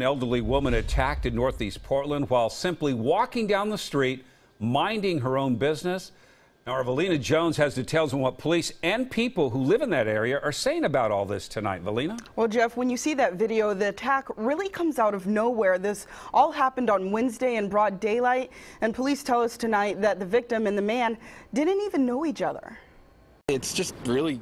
An elderly woman attacked in northeast Portland while simply walking down the street, minding her own business. Now, our Valina Jones has details on what police and people who live in that area are saying about all this tonight. Valina? Well, Jeff, when you see that video, the attack really comes out of nowhere. This all happened on Wednesday in broad daylight, and police tell us tonight that the victim and the man didn't even know each other. It's just really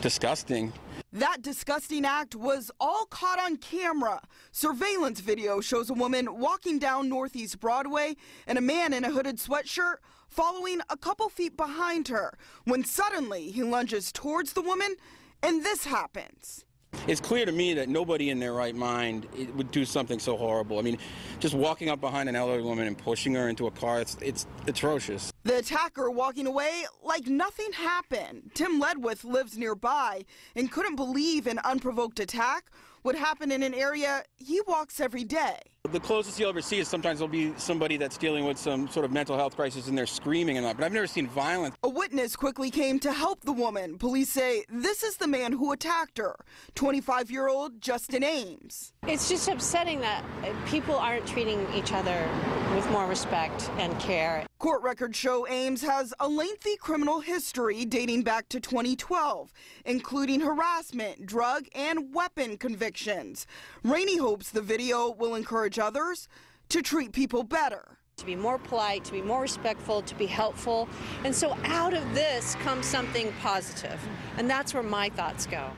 disgusting. That disgusting act was all caught on camera. Surveillance video shows a woman walking down Northeast Broadway and a man in a hooded sweatshirt following a couple feet behind her when suddenly he lunges towards the woman and this happens. It's clear to me that nobody in their right mind would do something so horrible. I mean, just walking up behind an elderly woman and pushing her into a car, it's, it's atrocious. The attacker walking away like nothing happened. Tim Ledwith lives nearby and couldn't believe an unprovoked attack would happen in an area he walks every day. The closest you'll ever see is sometimes there'll be somebody that's dealing with some sort of mental health crisis and they're screaming and that, but I've never seen violence. A witness quickly came to help the woman. Police say this is the man who attacked her, 25 year old Justin Ames. It's just upsetting that people aren't treating each other with more respect and care. Court records show Ames has a lengthy criminal history dating back to 2012, including harassment, drug, and weapon convictions. Rainey hopes the video will encourage others to treat people better. To be more polite, to be more respectful, to be helpful. And so out of this comes something positive. And that's where my thoughts go.